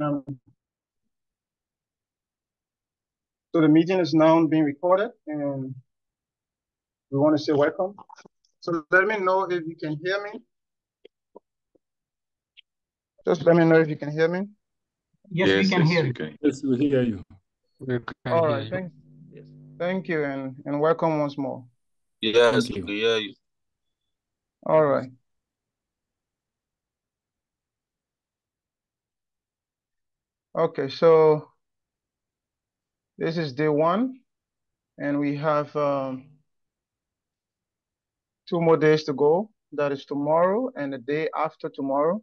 Um, so the meeting is now being recorded and we want to say welcome. So let me know if you can hear me. Just let me know if you can hear me. Yes, we can yes, hear you you. can. Yes, we hear you. We can All hear right, you. thank, thank you and, and welcome once more. Yes, Thank we you. can hear you. All right. Okay, so this is day one and we have um, two more days to go. That is tomorrow and the day after tomorrow.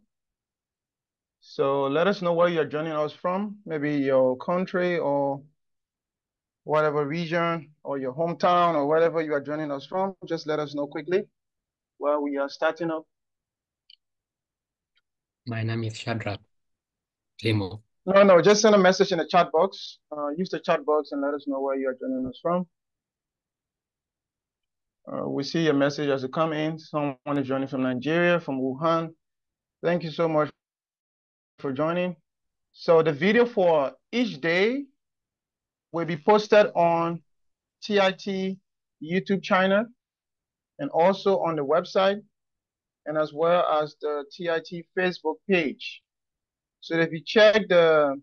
So let us know where you're joining us from, maybe your country or whatever region or your hometown or wherever you are joining us from. Just let us know quickly where we are starting up. My name is Shadrach Limo. No, no, just send a message in the chat box. Uh, use the chat box and let us know where you are joining us from. Uh, we see your message as you come in. Someone is joining from Nigeria, from Wuhan. Thank you so much for joining. So the video for each day will be posted on TIT YouTube channel and also on the website and as well as the TIT Facebook page. So if you check the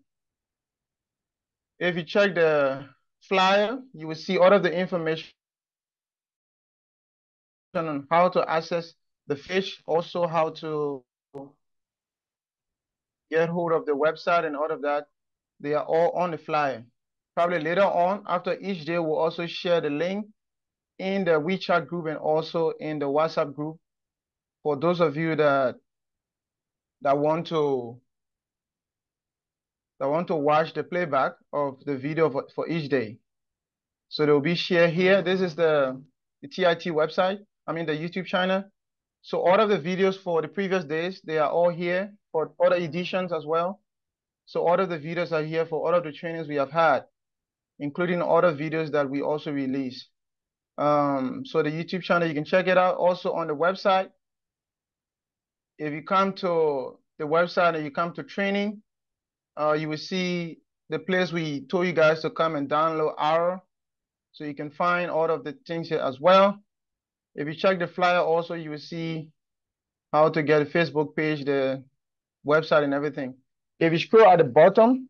if you check the flyer, you will see all of the information on how to access the fish, also how to get hold of the website and all of that. They are all on the flyer. Probably later on, after each day, we'll also share the link in the WeChat group and also in the WhatsApp group for those of you that that want to that want to watch the playback of the video for, for each day. So they will be shared here. This is the, the TIT website, I mean the YouTube channel. So all of the videos for the previous days, they are all here for other editions as well. So all of the videos are here for all of the trainings we have had, including other videos that we also release. Um, so the YouTube channel, you can check it out also on the website. If you come to the website and you come to training, uh, you will see the place we told you guys to come and download our, so you can find all of the things here as well. If you check the flyer also, you will see how to get a Facebook page, the website and everything. If you scroll at the bottom,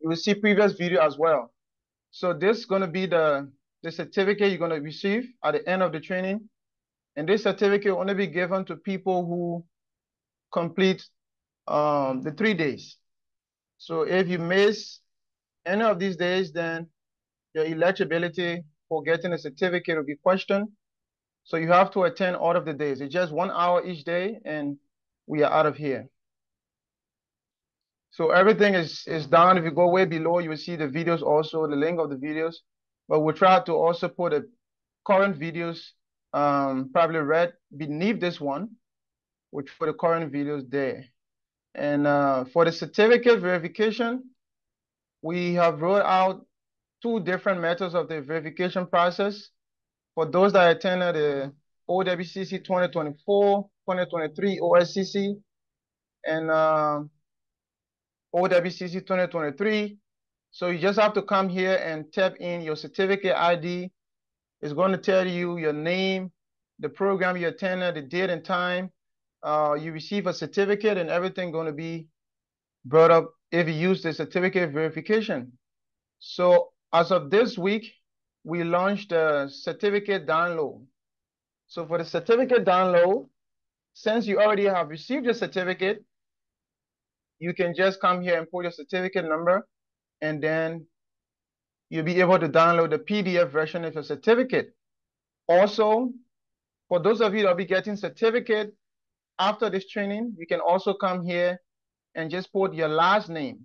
you will see previous video as well. So this is going to be the, the certificate you're going to receive at the end of the training. And this certificate will only be given to people who complete um, the three days. So if you miss any of these days, then your eligibility for getting a certificate will be questioned. So you have to attend all of the days. It's just one hour each day, and we are out of here. So everything is, is down. If you go way below, you will see the videos also, the link of the videos. But we'll try to also put the current videos, um, probably right beneath this one, which for the current videos there. And uh, for the certificate verification, we have rolled out two different methods of the verification process. For those that attended the OWCC 2024, 2023 OSCC, and uh, OWCC 2023. So you just have to come here and tap in your certificate ID. It's going to tell you your name, the program you attended, the date and time. Uh, you receive a certificate and everything going to be brought up if you use the certificate verification. So as of this week, we launched the certificate download. So for the certificate download, since you already have received your certificate, you can just come here and put your certificate number, and then you'll be able to download the PDF version of your certificate. Also, for those of you that will be getting certificate after this training, you can also come here and just put your last name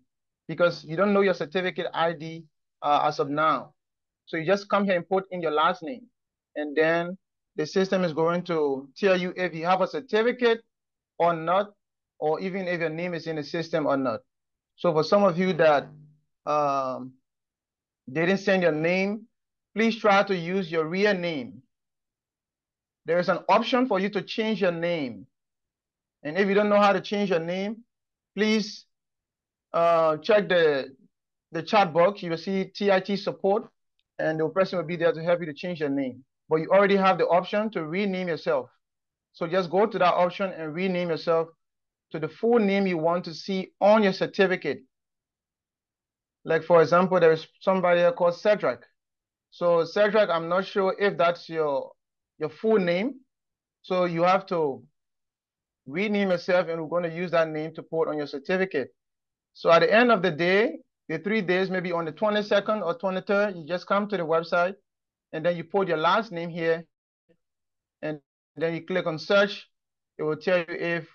because you don't know your certificate ID uh, as of now. So you just come here and put in your last name, and then the system is going to tell you if you have a certificate or not, or even if your name is in the system or not. So for some of you that um, didn't send your name, please try to use your real name. There is an option for you to change your name. And if you don't know how to change your name, please uh, check the the chat box. You will see TIT support, and the person will be there to help you to change your name. But you already have the option to rename yourself. So just go to that option and rename yourself to the full name you want to see on your certificate. Like for example, there is somebody called Cedric. So Cedric, I'm not sure if that's your your full name. So you have to rename yourself and we're going to use that name to put on your certificate. So at the end of the day, the three days, maybe on the 22nd or 23rd, you just come to the website and then you put your last name here and then you click on search. It will tell you if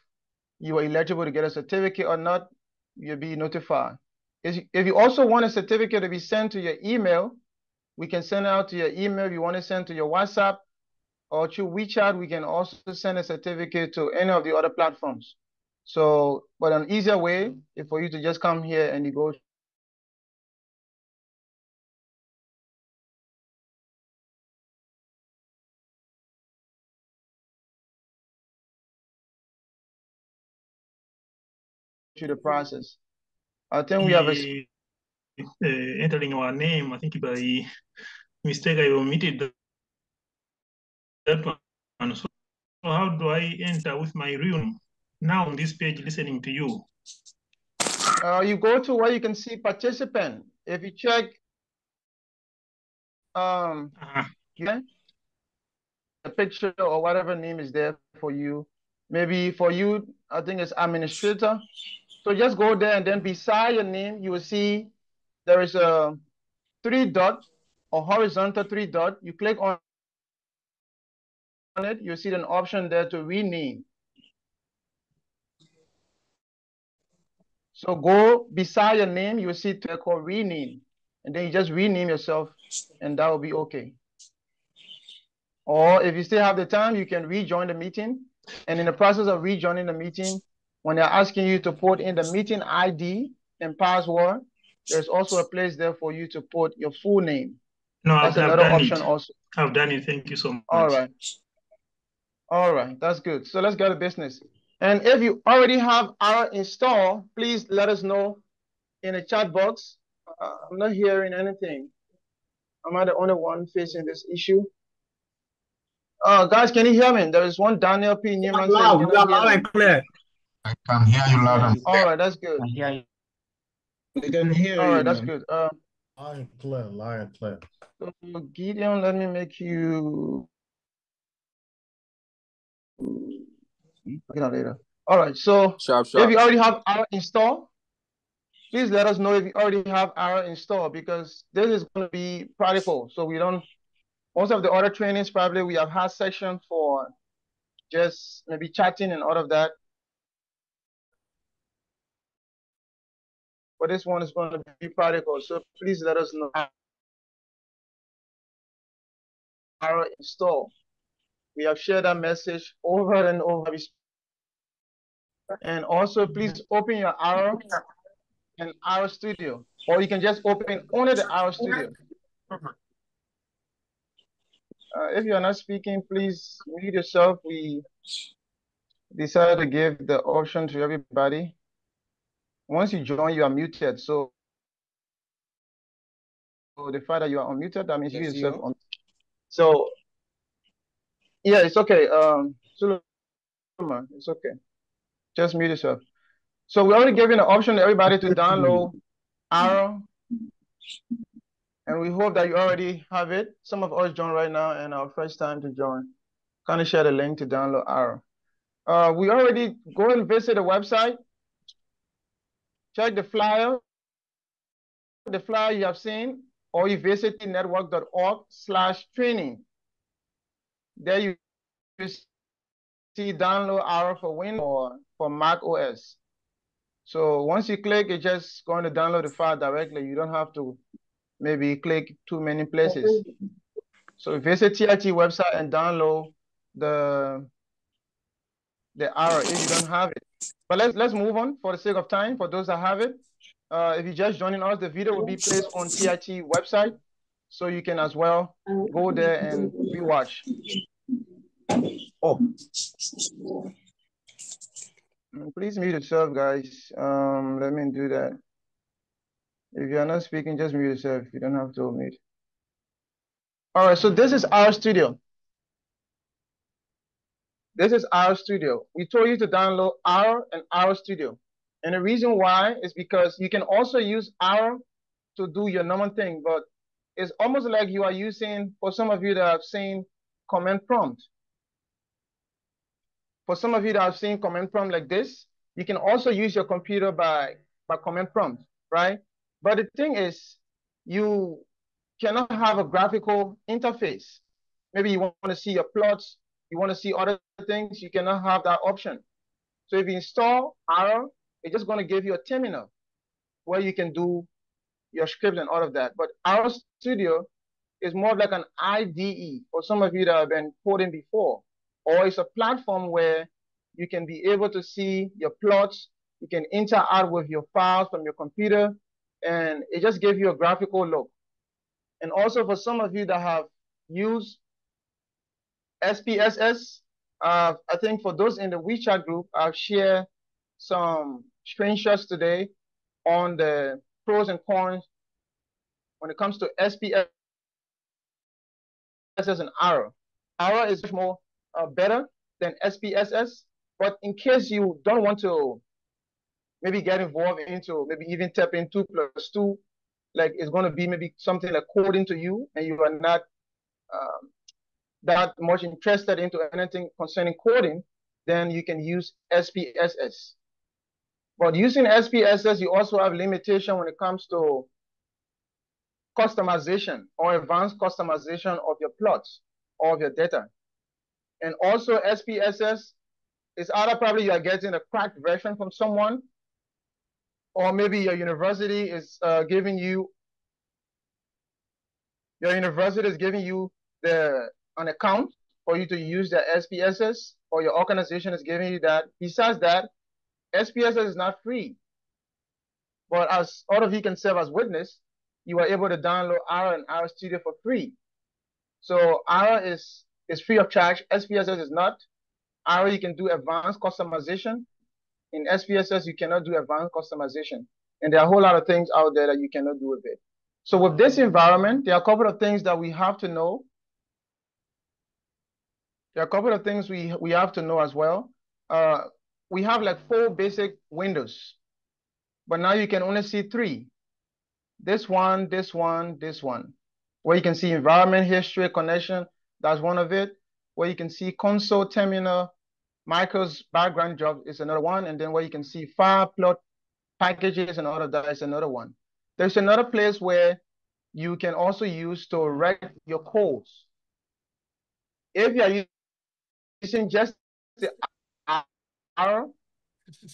you are eligible to get a certificate or not. You'll be notified. If you also want a certificate to be sent to your email, we can send out to your email. If you want to send to your WhatsApp or through WeChat, we can also send a certificate to any of the other platforms. So, but an easier way is for you to just come here and you go through the process. I think we have a uh, entering our name. I think by mistake I omitted that one. So how do I enter with my room? Now on this page, listening to you. Uh, you go to where you can see participant. If you check, um, uh -huh. the picture or whatever name is there for you. Maybe for you, I think it's administrator. So just go there and then beside your name, you will see there is a three dot or horizontal three dot. You click on it, you see an option there to rename. So go beside your name, you see to call rename. And then you just rename yourself and that will be okay. Or if you still have the time, you can rejoin the meeting. And in the process of rejoining the meeting, when they're asking you to put in the meeting ID and password, there's also a place there for you to put your full name. No, That's I've, another option it. also. I've done it. Thank you so much. All right. All right. That's good. So let's go to business. And if you already have R install, please let us know in the chat box. Uh, I'm not hearing anything. Am I the only one facing this issue? Uh, guys, can you hear me? There is one Daniel P. Newman. Loud, loud and clear. I can hear you loud and clear. All right, that's good. I hear you. We can hear All you. right, that's good. Um, Loud and clear, loud and clear. so Gideon, let me make you. Get out later. All right, so Sharp, if you already have R install, please let us know if you already have R install because this is going to be practical. So we don't. Most of the other trainings probably we have had section for just maybe chatting and all of that. But this one is going to be practical. So please let us know R install. We have shared that message over and over. And also, please open your R and R Studio, or you can just open only the R Studio. Uh, if you're not speaking, please mute yourself. We decided to give the option to everybody. Once you join, you are muted. So, so the fact that you are unmuted, that means yes, you yourself on. So, yeah, it's okay. Um, it's okay. Just mute yourself. So we already you an option to everybody to download R. And we hope that you already have it. Some of us join right now and our first time to join. Kind of share the link to download R. Uh, we already go and visit the website check the flyer, the flyer you have seen, or you visit network.org slash training. There you see download R for Windows or for Mac OS. So once you click, it's just going to download the file directly. You don't have to maybe click too many places. So visit TIT website and download the the R if you don't have it. But let's let's move on for the sake of time. For those that have it, uh, if you're just joining us, the video will be placed on TIT website, so you can as well go there and rewatch. Oh, mm, please mute yourself, guys. Um, let me do that. If you're not speaking, just mute yourself. You don't have to mute. All right, so this is R Studio. This is R Studio. We told you to download our and R Studio. And the reason why is because you can also use our to do your normal thing, but it's almost like you are using, for some of you that have seen command prompt. For some of you that have seen command prompt like this, you can also use your computer by, by command prompt, right? But the thing is, you cannot have a graphical interface. Maybe you want to see your plots, you want to see other things, you cannot have that option. So if you install R, it's just going to give you a terminal where you can do your script and all of that. But R Studio is more like an IDE for some of you that have been coding before, or it's a platform where you can be able to see your plots, you can interact with your files from your computer, and it just gives you a graphical look. And also for some of you that have used SPSS, uh, I think for those in the WeChat group, I've shared some screenshots today on the pros and cons when it comes to SPSS and R. R is much more uh, better than SPSS, but in case you don't want to maybe get involved into maybe even tap in two plus two, like it's going to be maybe something like coding to you, and you are not um, that much interested into anything concerning coding, then you can use SPSS. But using SPSS, you also have limitation when it comes to customization or advanced customization of your plots or of your data. And also SPSS is either probably you are getting a cracked version from someone, or maybe your university is uh, giving you your university is giving you the an account for you to use the SPSS, or your organization is giving you that. Besides that, SPSS is not free. But as all of you can serve as witness, you are able to download R and R Studio for free. So R is is free of charge. SPSS is not. R you can do advanced customization. In SPSS you cannot do advanced customization, and there are a whole lot of things out there that you cannot do with it. So with this environment, there are a couple of things that we have to know. There are a couple of things we we have to know as well. Uh, we have like four basic windows, but now you can only see three. This one, this one, this one, where you can see environment history connection. That's one of it. Where you can see console terminal, Michael's background job is another one. And then where you can see file plot packages and all of that is another one. There's another place where you can also use to write your codes. If you are using just the R,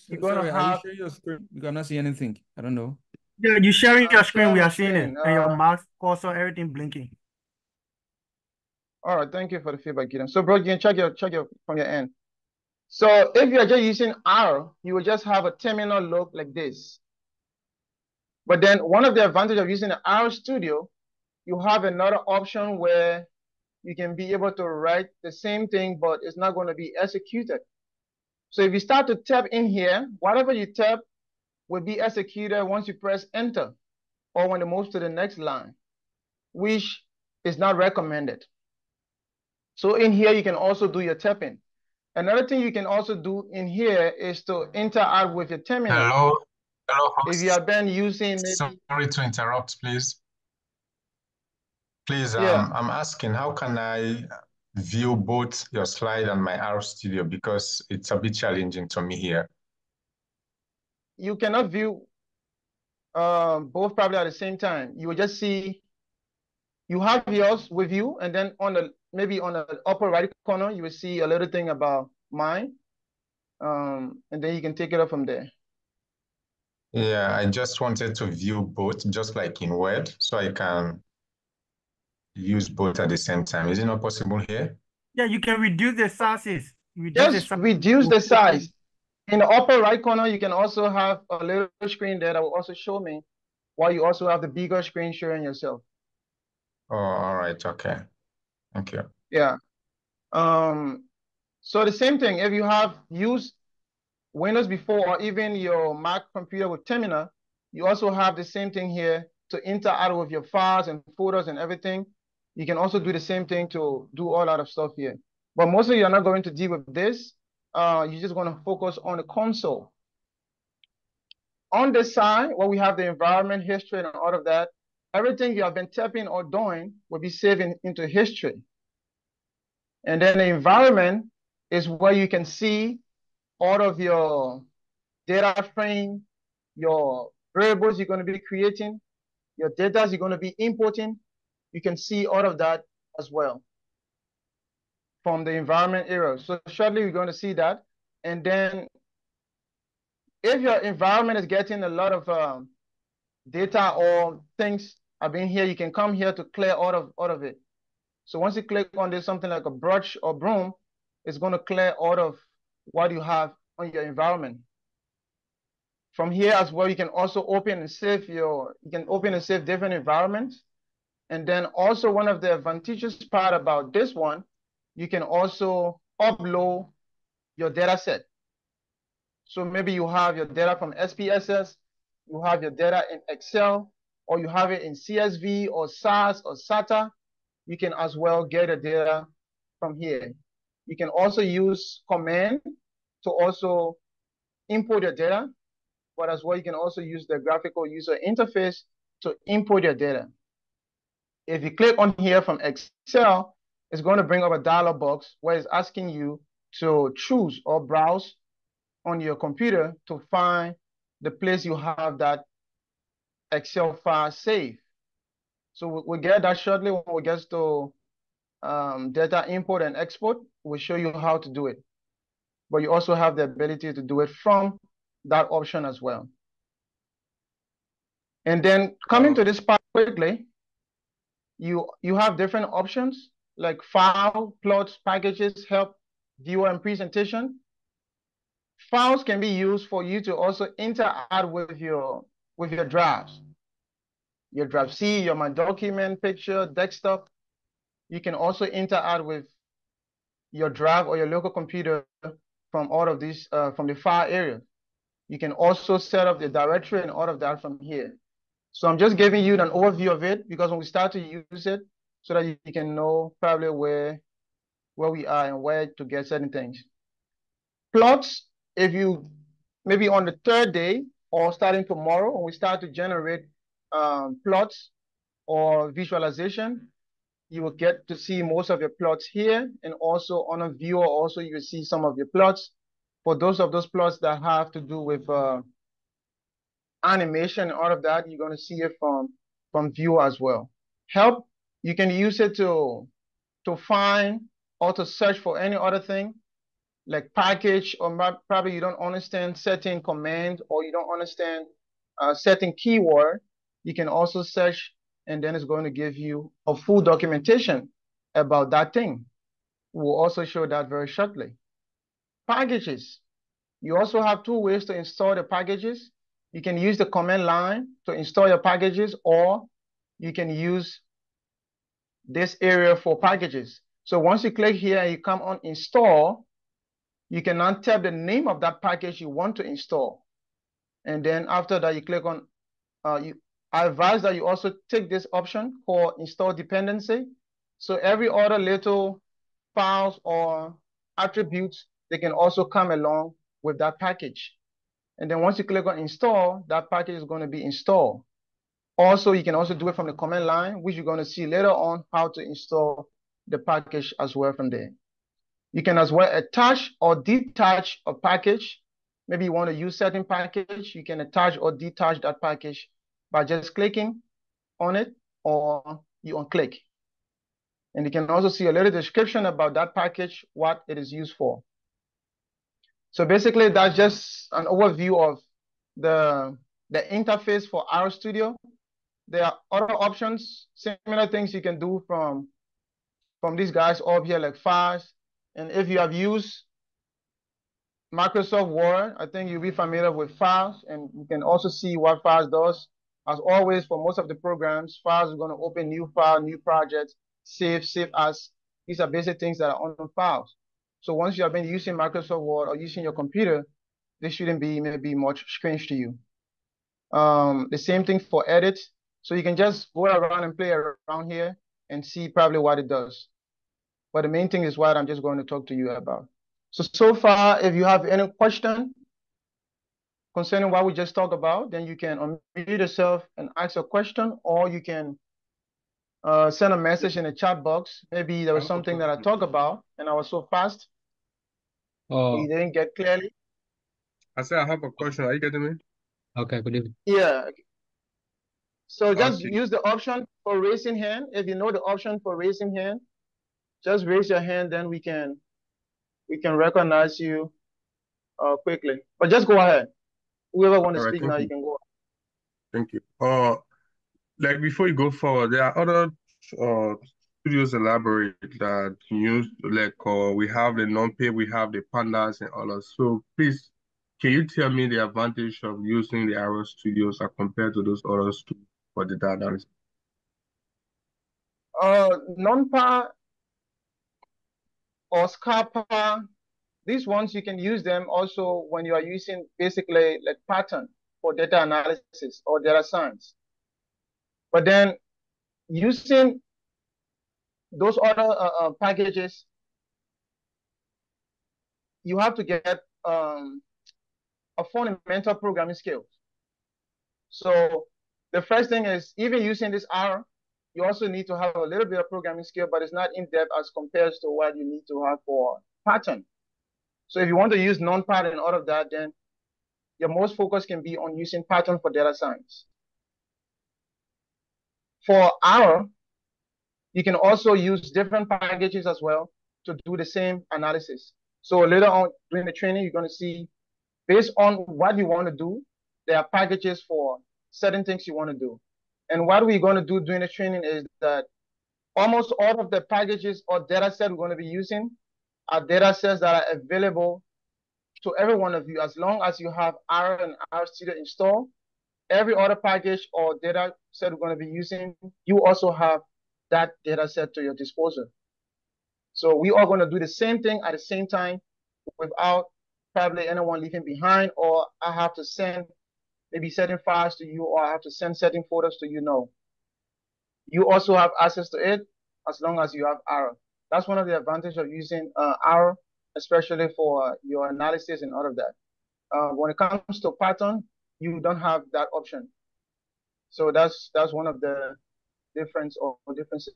you're gonna Sorry, are have- you sharing your screen? We cannot see anything. I don't know. Yeah, you sharing your screen, we are seeing it, screen, and your uh, mouse cursor, everything blinking. All right, thank you for the feedback, Gideon. So, bro, you can check your check your from your end. So, if you are just using R, you will just have a terminal look like this. But then, one of the advantages of using the R Studio, you have another option where you can be able to write the same thing, but it's not going to be executed. So, if you start to tap in here, whatever you tap will be executed once you press Enter, or when it moves to the next line, which is not recommended. So in here, you can also do your tapping. Another thing you can also do in here is to interact with your terminal. Hello, hello, If you have been using maybe, Sorry to interrupt, please. Please, Yeah. um, I'm asking, how can I view both your slide and my R Studio because it's a bit challenging to me here. you cannot view um, both probably at the same time. You will just see, you have yours with you, and then on the, maybe on the upper right corner, you will see a little thing about mine. Um, and then you can take it up from there. Yeah, I just wanted to view both, just like in Word, so I can use both at the same time. Is it not possible here? Yeah, you can reduce the sizes. Reduce the Just size. reduce the size. In the upper right corner, you can also have a little screen there that will also show me, while you also have the bigger screen showing yourself. Oh, all right, okay. Thank you. Yeah. Um, so the same thing, if you have used Windows before or even your Mac computer with terminal, You also have the same thing here to interact with your files and folders and everything. You can also do the same thing to do all that of stuff here. But mostly you're not going to deal with this. Uh, you're just going to focus on the console. On this side, where we have the environment history and all of that, everything you have been tapping or doing will be saved in, into history. And then the environment is where you can see all of your data frame, your variables you're going to be creating, your data you're going to be importing. You can see all of that as well from the environment area. So shortly we're going to see that. And then if your environment is getting a lot of um, data or things have been here, you can come here to clear all of, all of it. So once you click on this, something like a brush or broom, it's going to clear all of what you have on your environment. From here as well, you can also open and save your, you can open and save different environments. And then also one of the advantageous part about this one, you can also upload your data set. So maybe you have your data from SPSS, you have your data in Excel, or you have it in CSV or SAS or Stata. You can as well get the data from here. You can also use command to also import your data, but as well, you can also use the graphical user interface to import your data. If you click on here from Excel, it's going to bring up a dialog box where it's asking you to choose or browse on your computer to find the place you have that Excel file saved. So we'll get that shortly when we get to um, data import and export. We'll show you how to do it. But you also have the ability to do it from that option as well. And then coming to this part quickly, you you have different options like file, plots, packages, help, viewer, and presentation. Files can be used for you to also interact with your with your drafts. Your draft C, your my document, picture, desktop. You can also interact with your drive or your local computer from all of these uh, from the file area. You can also set up the directory and all of that from here. So I'm just giving you an overview of it because when we start to use it, so that you can know probably where where we are and where to get certain things. Plots, if you maybe on the third day or starting tomorrow, when we start to generate um, plots or visualization, you will get to see most of your plots here and also on a viewer also you will see some of your plots for those of those plots that have to do with uh, animation and all of that you're going to see it from from view as well help you can use it to to find or to search for any other thing like package or probably you don't understand certain command or you don't understand uh, certain keyword you can also search and then it's going to give you a full documentation about that thing. We'll also show that very shortly. Packages. You also have two ways to install the packages. You can use the command line to install your packages, or you can use this area for packages. So once you click here and you come on install, you can now type the name of that package you want to install. And then after that, you click on, uh, you I advise that you also take this option called install dependency. So every other little files or attributes, they can also come along with that package. And then once you click on install, that package is going to be installed. Also, you can also do it from the command line, which you're going to see later on how to install the package as well from there. You can as well attach or detach a package. Maybe you want to use certain package, you can attach or detach that package by just clicking on it or you unclick. And you can also see a little description about that package, what it is used for. So basically that's just an overview of the, the interface for RStudio. There are other options, similar things you can do from, from these guys up here like files. And if you have used Microsoft Word, I think you'll be familiar with files and you can also see what files does. As always, for most of the programs, files are going to open new file, new projects, save, save as. These are basic things that are on files. So once you have been using Microsoft Word or using your computer, this shouldn't be maybe much strange to you. Um, the same thing for edit. So you can just go around and play around here and see probably what it does. But the main thing is what I'm just going to talk to you about. So, so far, if you have any question concerning what we just talked about, then you can unmute yourself and ask a question, or you can uh, send a message in the chat box. Maybe there was something that I talked about and I was so fast, Oh, you didn't get clearly. I said I have a question. Are you getting me? okay, good evening. Yeah. So just Okay. use the option for raising hand. If you know the option for raising hand, just raise your hand, then we can we can recognize you uh quickly. But just go ahead. Whoever want to All right, speak thank now, you. you can go. Thank you. Uh, like before you go forward, there are other uh studios elaborate that use like uh, we have the NumPy, we have the pandas and others. So please, can you tell me the advantage of using the R Studios as compared to those others too for the data analysis? Uh, NumPy or Scapa, these ones you can use them also when you are using basically like Python for data analysis or data science. But then using those other uh, uh, packages, you have to get um, a fundamental programming skills. So the first thing is even using this R, you also need to have a little bit of programming skill, but it's not in depth as compared to what you need to have for Python. So if you want to use non-pattern and all of that, then your most focus can be on using Python for data science. For R, you can also use different packages as well to do the same analysis. So later on during the training, you're going to see based on what you want to do, there are packages for certain things you want to do. And what we're going to do during the training is that almost all of the packages or data set we're going to be using are data sets that are available to every one of you as long as you have R and R Studio installed. Every other package or data set we're going to be using, you also have that data set to your disposal. So we are going to do the same thing at the same time without probably anyone leaving behind, or I have to send maybe certain files to you, or I have to send certain photos to you. No. You also have access to it as long as you have R. That's one of the advantages of using uh, R, especially for uh, your analysis and all of that. Uh, when it comes to Python, you don't have that option. So that's that's one of the difference or differences.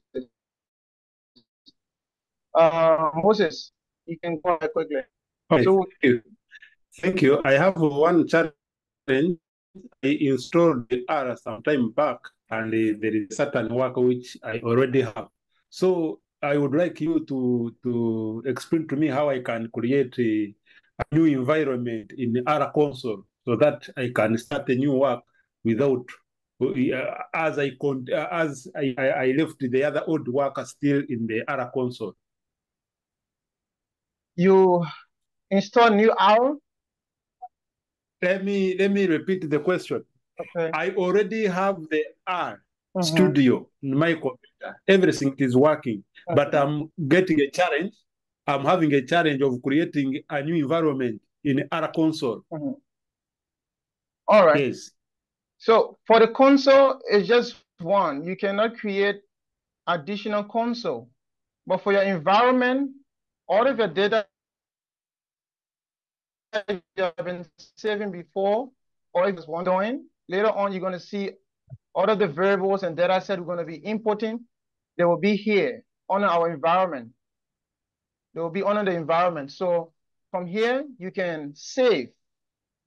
Uh, Moses, you can go ahead quickly. Okay, So thank you. Thank you. I have one challenge. I installed the R some time back, and there is certain work which I already have. So I would like you to to explain to me how I can create a, a new environment in the R console so that I can start a new work without as I con uh, as I, I, left the other old worker still in the R console. you install new R. Let me let me repeat the question. Okay. I already have the R Mhm. studio in my computer. Everything is working, but I'm getting a challenge. I'm having a challenge of creating a new environment in R console. Mhm. All right. Yes. So for the console, it's just one. You cannot create additional console. But for your environment, all of your data you have been saving before, or if it's one doing, later on you're going to see all of the variables and data set we're going to be importing. They will be here on our environment. They will be under the environment. So from here, you can save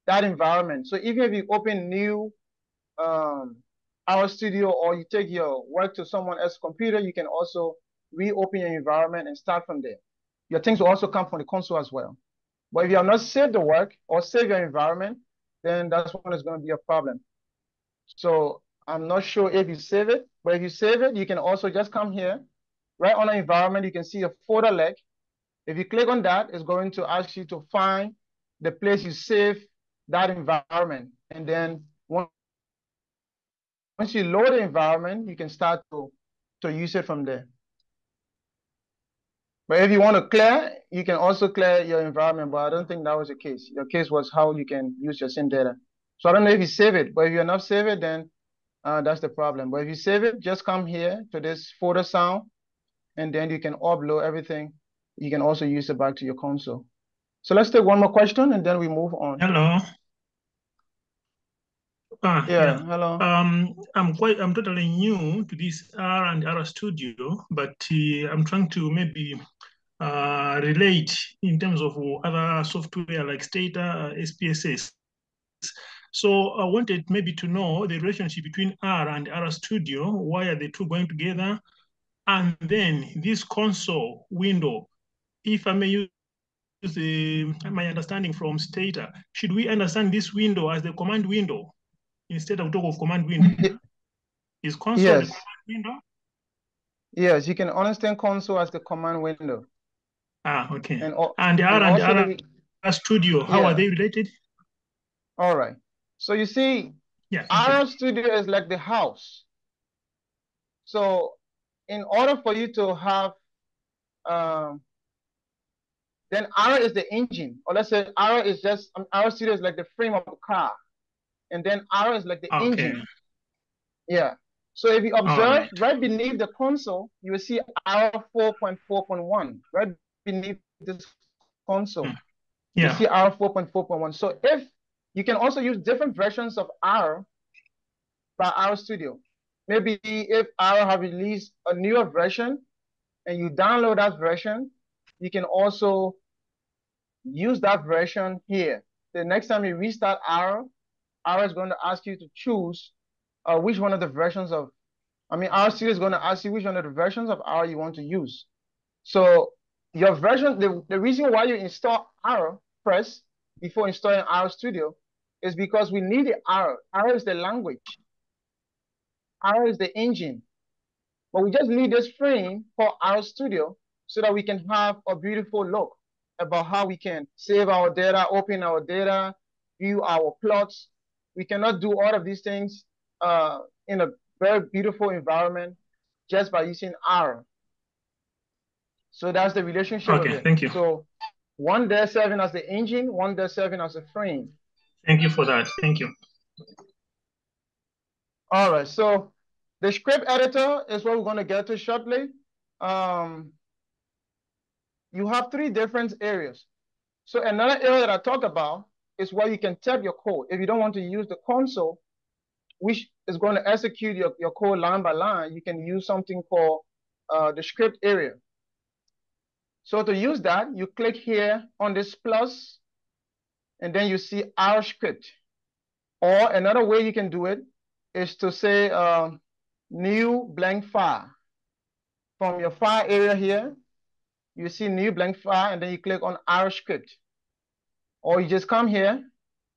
that environment. So even if you open new um, R Studio or you take your work to someone else's computer, you can also reopen your environment and start from there. Your things will also come from the console as well. But if you have not saved the work or saved your environment, then that's when it's going to be a problem. So I'm not sure if you save it, but if you save it, you can also just come here, right on the environment, you can see a folder leg. If you click on that, it's going to ask you to find the place you save that environment. And then once once you load the environment, you can start to, to use it from there. But if you want to clear, you can also clear your environment, but I don't think that was the case. Your case was how you can use your same data. So I don't know if you save it, but if you're not save it, then uh, that's the problem. But if you save it, just come here to this folder sound, and then you can upload everything. You can also use it back to your console. So let's take one more question, and then we move on. Hello. Ah, Yeah, hello. Um, I'm quite, I'm totally new to this R and R Studio, but uh, I'm trying to maybe uh, relate in terms of other software like Stata, uh, SPSS. So I wanted maybe to know the relationship between R and R Studio. Why are the two going together? And then this console window, if I may use the, my understanding from Stata, should we understand this window as the command window instead of talk of command window? Is console Yes. the command window? Yes, you can understand console as the command window. Ah, okay. And, And the R and and also R the- Studio, how Yeah. are they related? all right. So you see, Yeah. R Studio is like the house. So in order for you to have, um, then R is the engine, or let's say R is just, um, R Studio is like the frame of a car. And then R is like the Okay. engine. Yeah. So if you observe Alright. right beneath the console, you will see R 4.4.1 right beneath this console. Hmm. You see R 4.4.1. So if you can also use different versions of R by R Studio. Maybe if R have released a newer version and you download that version, you can also use that version here. The next time you restart R, R is going to ask you to choose uh, which one of the versions of, I mean, R Studio is going to ask you which one of the versions of R you want to use. So your version, the, the reason why you install R first before installing R Studio is because we need the R. R is the language. R is the engine. But we just need this frame for R Studio so that we can have a beautiful look about how we can save our data, open our data, view our plots. We cannot do all of these things uh, in a very beautiful environment just by using R. So that's the relationship Okay, thank you. So one there serving as the engine, one there serving as a frame. Thank you for that. Thank you. All right, so the script editor is what we're going to get to shortly. Um, you have three different areas. So another area that I talked about is where you can type your code. If you don't want to use the console, which is going to execute your, your code line by line, you can use something called uh, the script area. So to use that, you click here on this plus, and then you see R script. Or another way you can do it is to say um, new blank file. From your file area here, you see new blank file, and then you click on R script. Or you just come here,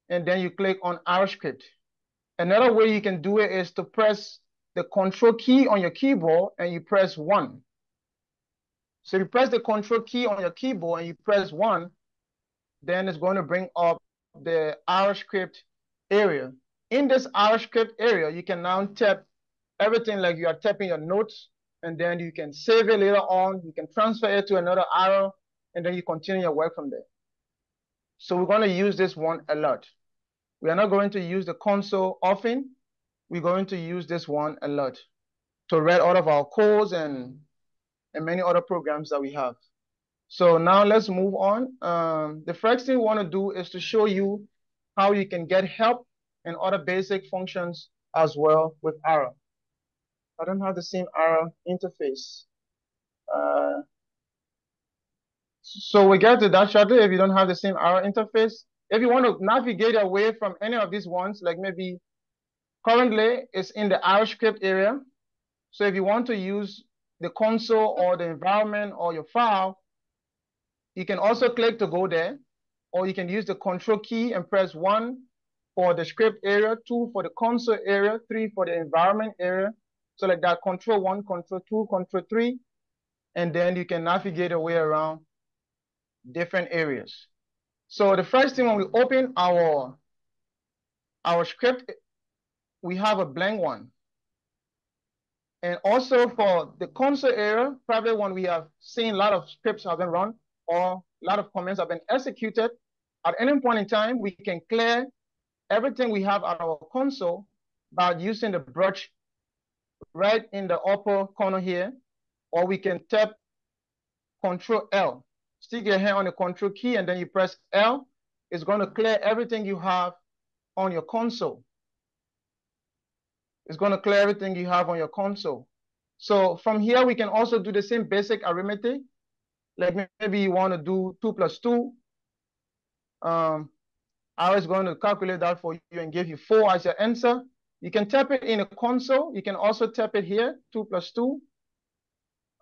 and then you click on R script. Another way you can do it is to press the control key on your keyboard and you press one. So you press the control key on your keyboard and you press one, then it's going to bring up the R script area. In this R script area, you can now tap everything like you are tapping your notes, and then you can save it later on. You can transfer it to another R, and then you continue your work from there. So we're going to use this one a lot. We are not going to use the console often. We're going to use this one a lot to read all of our codes and, and many other programs that we have. So now let's move on. Um, the first thing we want to do is to show you how you can get help and other basic functions as well with R. I don't have the same R interface. Uh, so we get to that shortly if you don't have the same R interface. If you want to navigate away from any of these ones, like maybe currently it's in the R script area. So if you want to use the console or the environment or your file, you can also click to go there, or you can use the control key and press one for the script area, two for the console area, three for the environment area. So like that, control one, control two, control three, and then you can navigate your way around different areas. So the first thing when we open our, our script, we have a blank one. And also for the console area, probably when we have seen a lot of scripts have been run or a lot of comments have been executed, at any point in time, we can clear everything we have at our console by using the brush right in the upper corner here, or we can tap Control L. Stick your hand on the Control key and then you press L. It's going to clear everything you have on your console. It's going to clear everything you have on your console. So from here, we can also do the same basic arithmetic. Like maybe you want to do 2 plus 2. Um, I was going to calculate that for you and give you 4 as your answer. You can tap it in a console. You can also tap it here, 2 plus 2.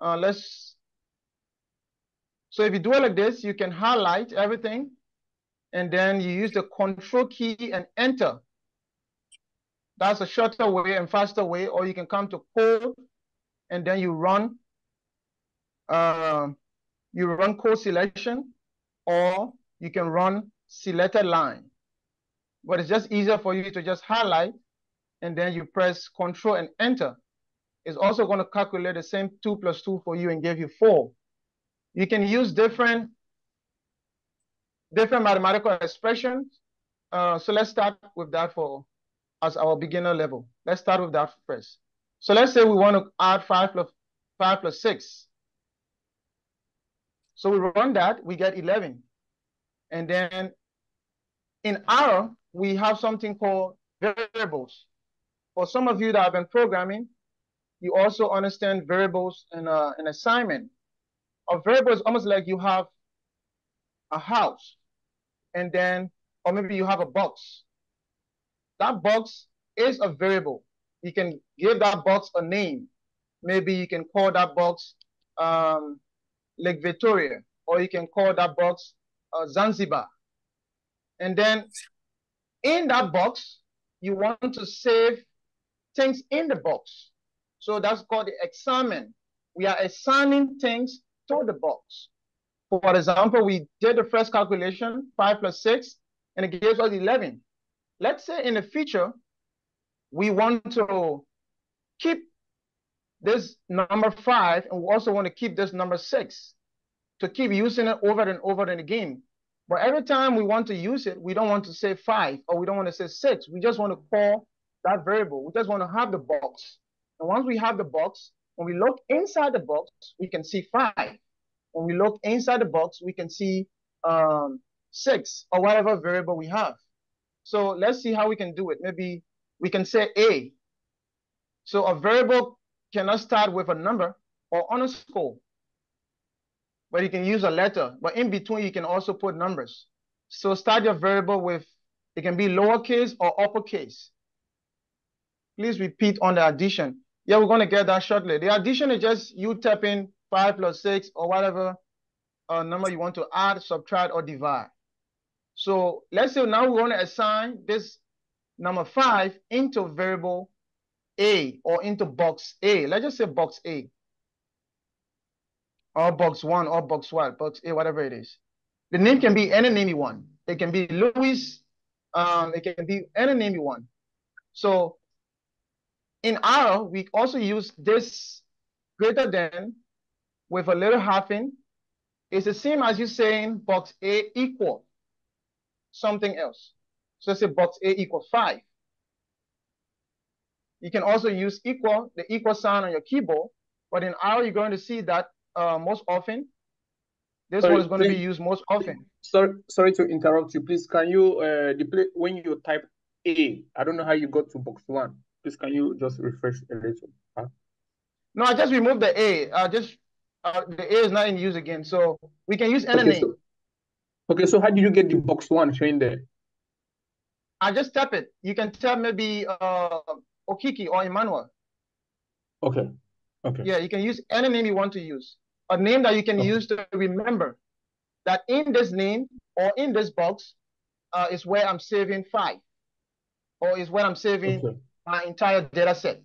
Uh, let's. So if you do it like this, you can highlight everything. And then you use the control key and enter. That's a shorter way and faster way. Or you can come to code and then you run uh, you run code selection or you can run selected line. But it's just easier for you to just highlight and then you press control and enter. It's also going to calculate the same 2 plus 2 for you and give you 4. You can use different different mathematical expressions. Uh, so let's start with that for as our beginner level. Let's start with that first. So let's say we want to add 5 plus 5 plus 6. So we run that, we get 11. And then in R, we have something called variables. For some of you that have been programming, you also understand variables in a, an assignment. A variable is almost like you have a house, and then, or maybe you have a box. That box is a variable. You can give that box a name. Maybe you can call that box um, Lake Victoria, or you can call that box uh, Zanzibar. And then in that box, you want to save things in the box. So that's called the assignment. We are assigning things to the box. For example, we did the first calculation, 5 plus 6, and it gives us 11. Let's say in the future, we want to keep this number 5, and we also want to keep this number 6 to keep using it over and over and again. But every time we want to use it, we don't want to say 5 or we don't want to say 6. We just want to call that variable. We just want to have the box. And once we have the box, when we look inside the box, we can see 5. When we look inside the box, we can see um, 6 or whatever variable we have. So let's see how we can do it. Maybe we can say A. So a variable cannot start with a number or underscore, but you can use a letter. But in between, you can also put numbers. So start your variable with, it can be lowercase or uppercase. Please repeat on the addition. Yeah, we're going to get that shortly. The addition is just you type in 5 plus 6 or whatever uh, number you want to add, subtract, or divide. So let's say now we want to assign this number 5 into variable A or into box A. Let's just say box A. Or box 1 or box 1, box A, whatever it is. The name can be any name you want. It can be Louis. Um, it can be any name you want. So in R, we also use this greater than with a little hyphen. It's the same as you saying box A equal something else. So let's say box A equals 5. You can also use equal, the equal sign on your keyboard, but in R, you're going to see that uh, most often. This Sorry, one is going to be used most often. Sorry, sorry to interrupt you. Please, can you uh when you type A? I don't know how you got to box one. Please, can you just refresh a little? Huh? No, I just removed the A. I just, uh, the A is not in use again. So we can use any Okay, name. so, okay, so how did you get the box one showing there? I just tap it. You can tap maybe uh, Okiki or Emmanuel. Okay, okay. Yeah, you can use any name you want to use. A name that you can Okay. use to remember that in this name or in this box uh, is where I'm saving five or is where I'm saving Okay. My entire data set.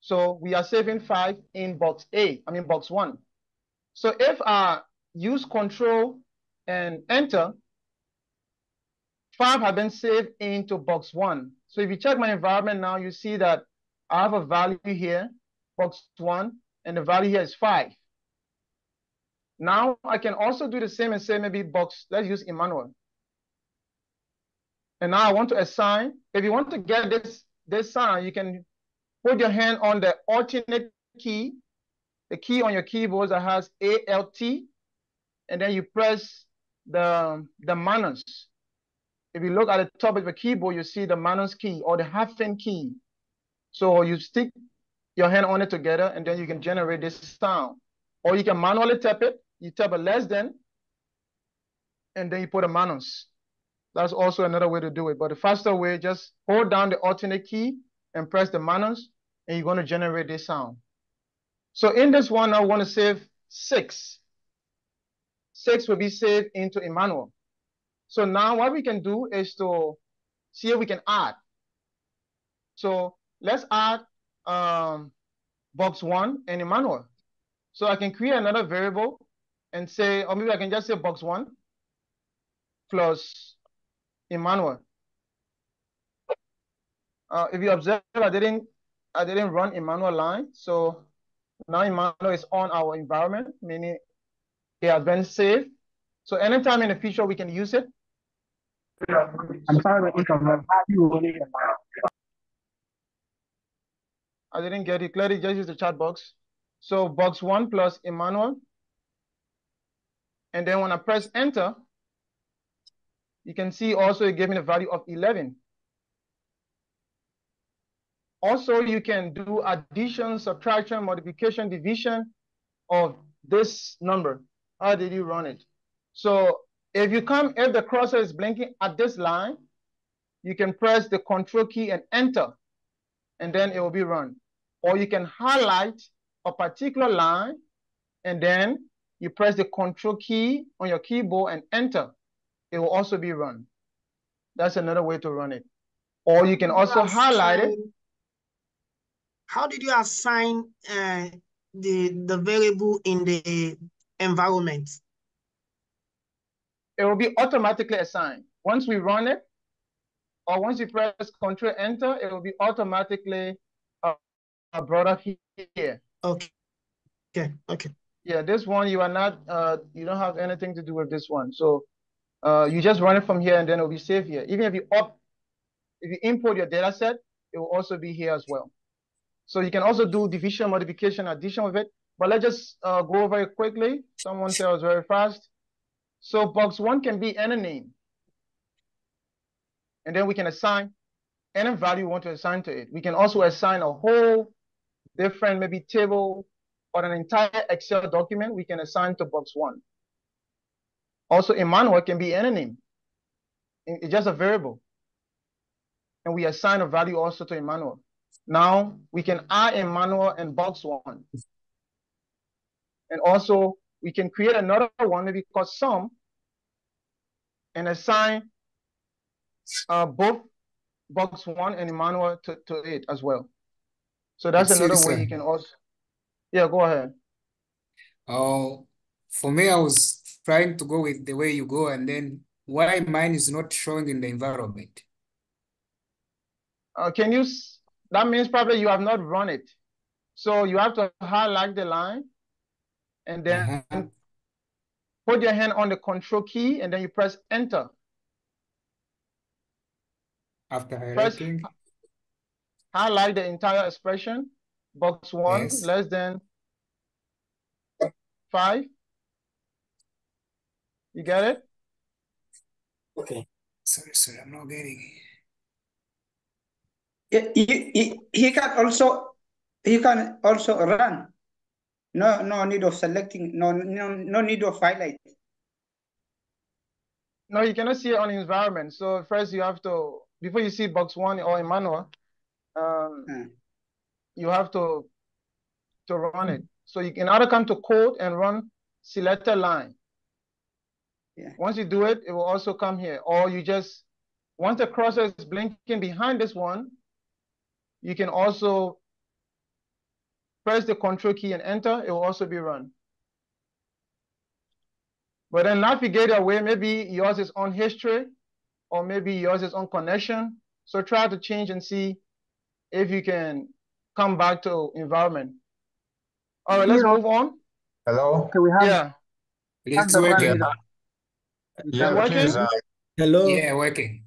So we are saving five in box A, I mean box one. So if I use control and enter, five have been saved into box one. So if you check my environment now, you see that I have a value here, box one, and the value here is five. Now I can also do the same and say maybe box, let's use Emmanuel. And now I want to assign, if you want to get this, this sign, you can put your hand on the alternate key, the key on your keyboard that has ALT, and then you press the, the minus. If you look at the top of the keyboard, you see the minus key or the hyphen key. So you stick your hand on it together and then you can generate this sound. Or you can manually tap it. You tap a less than, and then you put a minus. That's also another way to do it. But the faster way, just hold down the alternate key and press the minus, and you're going to generate this sound. So in this one, I want to save six. Six will be saved into Emmanuel. So now what we can do is to see if we can add. So let's add um, box one and Emmanuel. So I can create another variable and say, or maybe I can just say box one plus Emmanuel. Uh, if you observe, I didn't, I didn't run Emmanuel line. So now Emmanuel is on our environment, meaning it has been saved. So anytime in the future, we can use it. I'm sorry, I didn't get it clearly, just use the chat box. So box one plus Emmanuel. And then when I press enter, you can see also it gave me the value of 11. Also, you can do addition, subtraction, multiplication, division of this number. How did you run it? So if you come, if the cursor is blinking at this line, you can press the control key and enter, and then it will be run. Or you can highlight a particular line, and then you press the control key on your keyboard and enter. It will also be run. That's another way to run it. Or you can also highlight it. How did you assign uh, the, the variable in the environment? It will be automatically assigned. Once we run it, or once you press Control Enter, it will be automatically uh, brought up here. Okay. Okay. Okay. Yeah, this one you are not. Uh, you don't have anything to do with this one. So, uh, you just run it from here, and then it will be saved here. Even if you up, if you import your data set, it will also be here as well. So you can also do division, multiplication, addition with it. But let's just uh, go over it quickly. Someone tells very fast. So box one can be any name. And then we can assign any value we want to assign to it. We can also assign a whole different maybe table or an entire Excel document we can assign to box one. Also, Emmanuel can be any name. It's just a variable. And we assign a value also to Emmanuel. Now we can add Emmanuel in box one. And also we can create another one maybe called sum and assign uh, both box one and Emmanuel to, to it as well. So that's another way you can also, yeah, go ahead. Uh, for me, I was trying to go with the way you go, and then why mine is not showing in the environment. Uh, can you, that means probably you have not run it. So you have to highlight the line and then Uh-huh. put your hand on the control key and then you press enter. After Press highlighting, highlight the entire expression, box one Yes. less than five. You got it? Okay. sorry, sorry, I'm not getting He, he, he- he can also he can also run. No no need of selecting. No no no need of highlight. No, you cannot see it on environment. So first you have to, before you see box one or Emmanuel, um, Hmm. you have to to run it. So you can either come to code and run selected line. Yeah. Once you do it, it will also come here. Or you just, once the cursor is blinking behind this one, you can also press the control key and enter. It will also be run. But then navigate away, maybe yours is on history, or maybe yours is on connection. So try to change and see if you can come back to environment. All right, let's Zero. move on. Hello? Okay, we have Yeah, It's the working. Run Yeah, working? please. Uh, Hello. Yeah, working.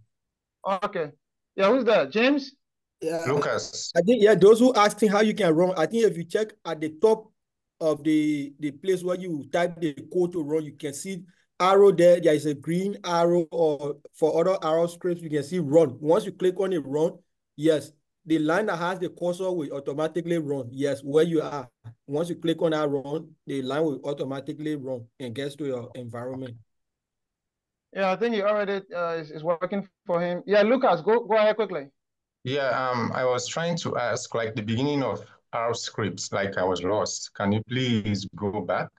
Okay. Yeah, who's that? James? Yeah, Lucas. I think yeah, those who asking how you can run, I think if you check at the top of the the place where you type the code to run, you can see arrow there. There is a green arrow, or for other arrow scripts, you can see run. Once you click on it, run. Yes, the line that has the cursor will automatically run. Yes, where you are. Once you click on that run, the line will automatically run and gets to your environment. Yeah, I think he already uh, is, is working for him. Yeah, Lucas, go go ahead quickly. Yeah, um, I was trying to ask, like the beginning of R scripts, like I was lost. Can you please go back?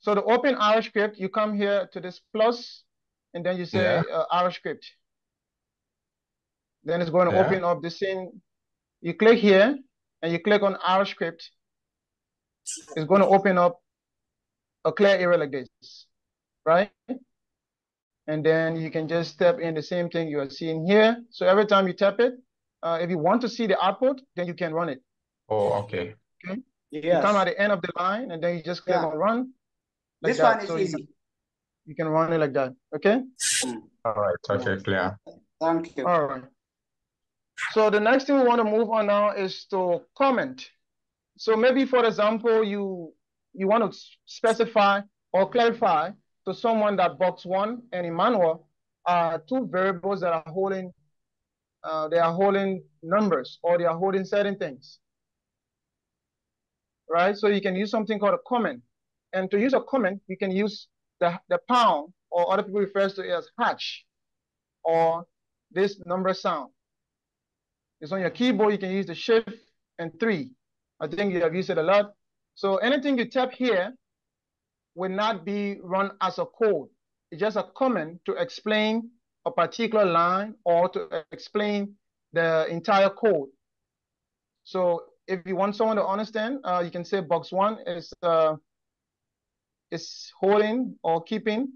So to open R script, you come here to this plus, and then you say Yeah. uh, R script. Then it's going to Yeah. open up the same. You click here, and you click on R script. It's going to open up a clear area like this, right? And then you can just step in the same thing you are seeing here. So every time you tap it, uh, if you want to see the output, then you can run it. Oh, okay. Okay. You come at the end of the line, and then you just click Yeah. on run. like This that. one is So easy. can- You can run it like that. Okay. All right. Okay, clear. Thank you. All right. So the next thing we want to move on now is to comment. So maybe, for example, you you want to specify or clarify to someone that box one and Emmanuel are two variables that are holding uh, they are holding numbers or they are holding certain things. Right? So you can use something called a comment. And to use a comment, you can use the, the pound or other people refers to it as hash or this number sound. It's on your keyboard. You can use the shift and three. I think you have used it a lot. So anything you tap here will not be run as a code. It's just a comment to explain a particular line or to explain the entire code. So if you want someone to understand, uh, you can say box one is uh, is holding or keeping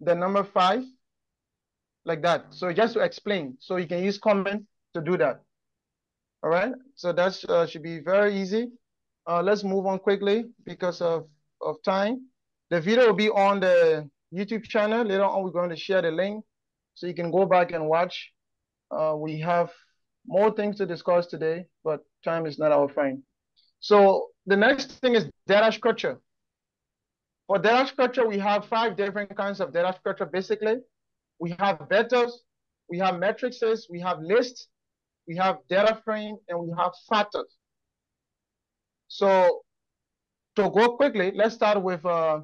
the number five like that. So just to explain. So you can use comment to do that. All right. So that uh, should be very easy. Uh, let's move on quickly because of, of time. The video will be on the YouTube channel. Later on, we're going to share the link so you can go back and watch. Uh, we have more things to discuss today, but time is not our friend. So the next thing is data structure. For data structure, we have five different kinds of data structure, basically. We have vectors, we have matrices, we have lists, we have data frame, and we have factors. So to go quickly, let's start with uh,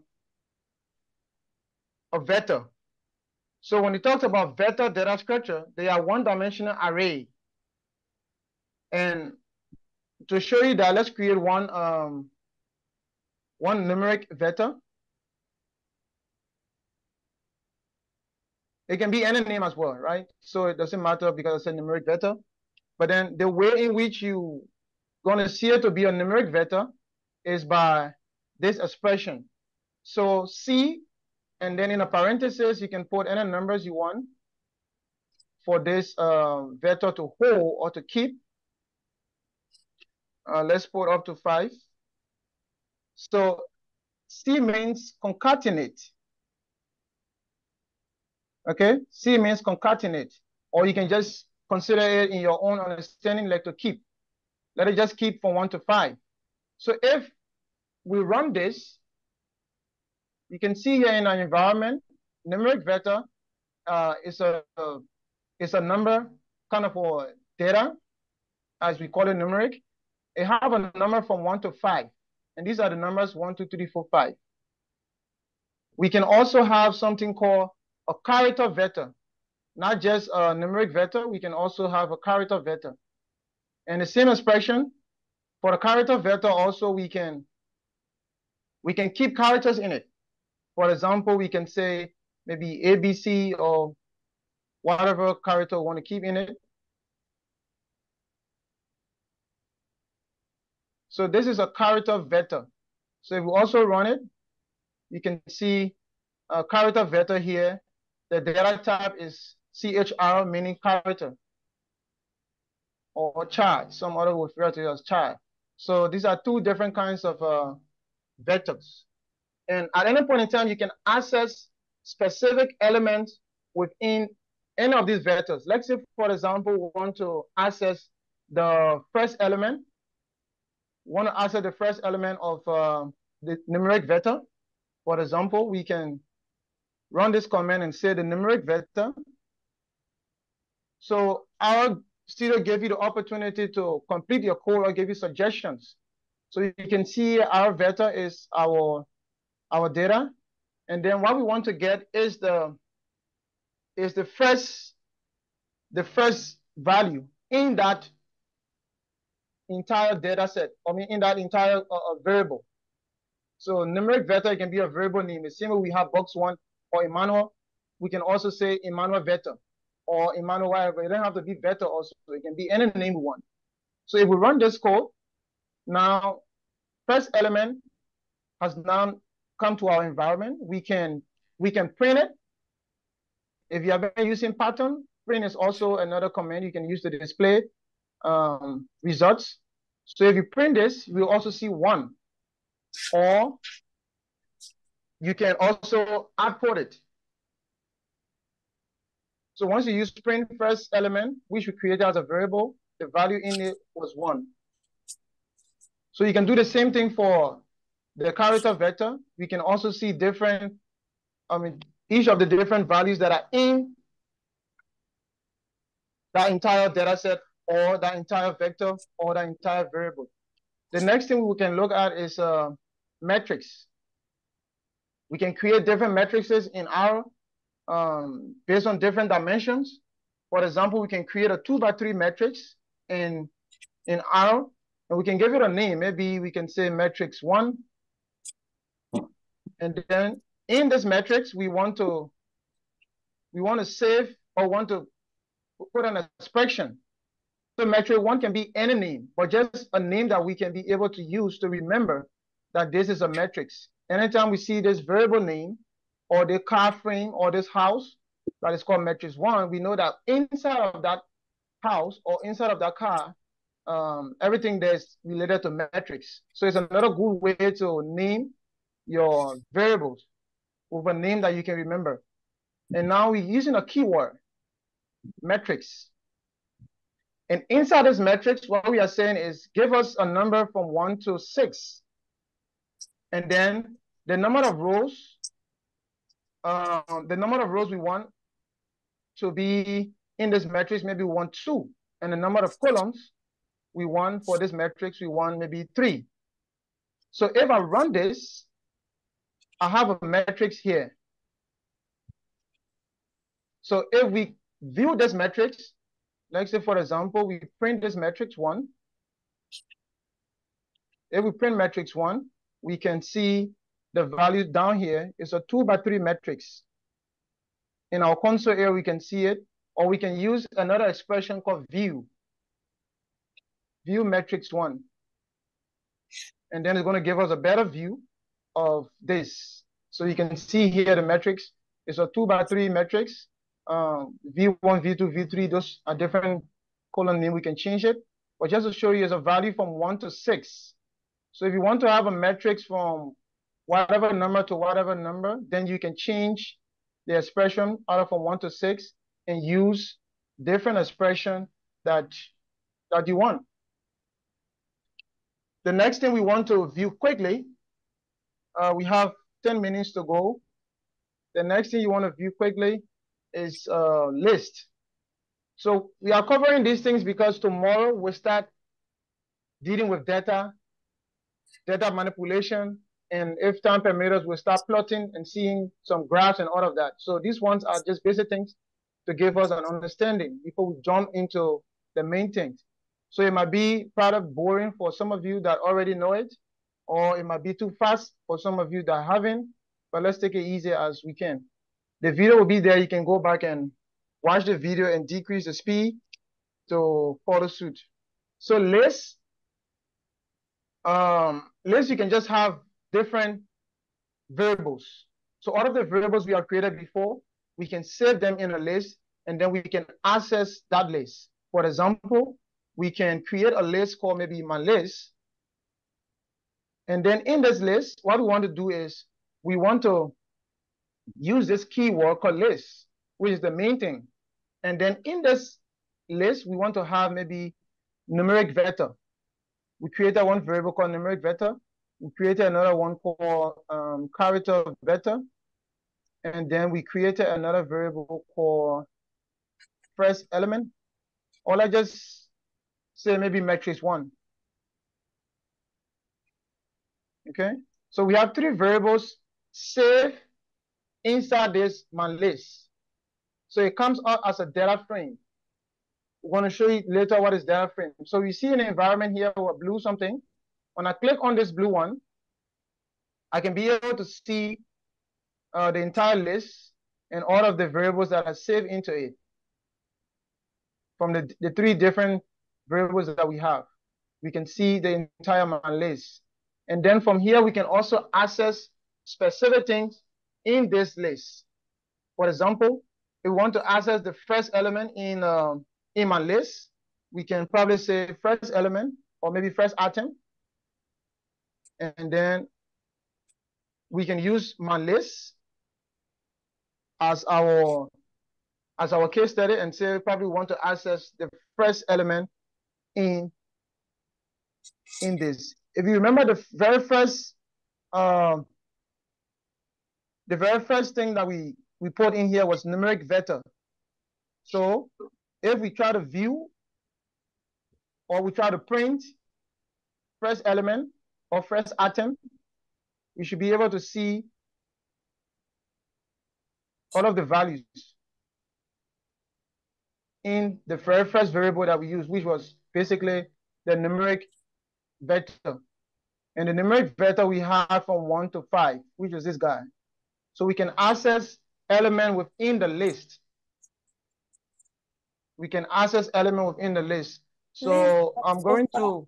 a vector. So when you talk about vector data structure, they are one-dimensional array. And to show you that, let's create one um, one numeric vector. It can be any name as well, right? So it doesn't matter because it's a numeric vector. But then the way in which you gonna see it to be a numeric vector is by this expression. So C, and then in a parenthesis, you can put any numbers you want for this uh, vector to hold or to keep. Uh, let's put up to five. So C means concatenate. Okay, C means concatenate, or you can just consider it in your own understanding like to keep. Let it just keep from one to five. So if we run this, you can see here in our environment, numeric vector uh, is a uh, is a number kind of for data, as we call it numeric. It have a number from one to five, and these are the numbers one, two, three, four, five. We can also have something called a character vector, not just a numeric vector. We can also have a character vector, and the same expression for the character vector. Also, we can we can keep characters in it. For example, we can say maybe ABC or whatever character we want to keep in it. So this is a character vector. So if we also run it, you can see a character vector here. The data type is CHR, meaning character, or chart. Some other will refer to it as chart. So these are two different kinds of uh, vectors. And at any point in time, you can access specific elements within any of these vectors. Let's say, for example, we want to access the first element. We want to access the first element of uh, the numeric vector. For example, we can run this command and say the numeric vector. So R studio gave you the opportunity to complete your code or give you suggestions. So you can see our vector is our, our data. And then what we want to get is the is the first the first value in that entire data set, I mean in that entire uh, uh variable. So numeric vector can be a variable name. The same way we have box one or Emmanuel, we can also say Emmanuel vector or Emmanuel whatever. It doesn't have to be better also. It can be any name want. So if we run this code, now first element has now come to our environment. We can we can print it. If you have been using Python, print is also another command you can use to display um, results. So if you print this, we'll also see one. Or you can also output it. So once you use print first element, which we created as a variable, the value in it was one. So you can do the same thing for the character vector. We can also see different, I mean, each of the different values that are in that entire data set or that entire vector or that entire variable. The next thing we can look at is uh, matrix. We can create different matrices in R um, based on different dimensions. For example, we can create a two by three matrix in, in R, and we can give it a name. Maybe we can say matrix one. And then in this matrix, we want to we want to save or want to put an expression. So matrix one can be any name, but just a name that we can be able to use to remember that this is a matrix. Anytime we see this variable name or the car frame or this house that is called matrix one, we know that inside of that house or inside of that car, um, everything that's related to matrix. So it's another good way to name your variables with a name that you can remember. And now we're using a keyword, matrix. And inside this matrix, what we are saying is give us a number from one to six. And then the number of rows, uh, the number of rows we want to be in this matrix, maybe we want two. And the number of columns we want for this matrix, we want maybe three. So if I run this, I have a matrix here. So if we view this matrix, let's say for example, we print this matrix one. If we print matrix one, we can see the value down here is a two by three matrix. In our console here, we can see it, or we can use another expression called view. View matrix one. And then it's going to give us a better view of this. So you can see here the matrix is a two by three matrix. Um, V1, V2, V3, those are different column name. We can change it. But just to show you, is a value from one to six. So if you want to have a matrix from whatever number to whatever number, then you can change the expression out of from one to six and use different expression that, that you want. The next thing we want to view quickly, uh, we have 10 minutes to go. The next thing you want to view quickly is uh, list. So we are covering these things because tomorrow we start dealing with data data manipulation, and if time permits, we'll start plotting and seeing some graphs and all of that. So these ones are just basic things to give us an understanding before we jump into the main things. So it might be product boring for some of you that already know it, or it might be too fast for some of you that haven't, but let's take it easy as we can. The video will be there. You can go back and watch the video and decrease the speed to follow suit. So list um, list, you can just have different variables. So all of the variables we have created before, we can save them in a list, and then we can access that list. For example, we can create a list called maybe my list. And then in this list, what we want to do is we want to use this keyword called list, which is the main thing. And then in this list, we want to have maybe numeric vector. We created one variable called numeric vector. We created another one called um, character vector. And then we created another variable called first element. Or I just say maybe matrix one. Okay, so we have three variables saved inside this man list. So it comes out as a data frame. We're going to show you later what is data frame. So you see an environment here with blue something. When I click on this blue one, I can be able to see uh, the entire list and all of the variables that are saved into it from the, the three different variables that we have. We can see the entire list. And then from here, we can also access specific things in this list. For example, if we want to access the first element in, uh, in my list, we can probably say first element or maybe first item. And then we can use my list as our as our case study and say probably want to access the first element in in this. If you remember the very first um the very first thing that we we put in here was numeric vector. So if we try to view or we try to print first element or first item, we should be able to see all of the values in the very first variable that we used, which was basically the numeric vector. And the numeric vector we have from one to five, which is this guy. So we can access element within the list. We can access element within the list. So I'm going to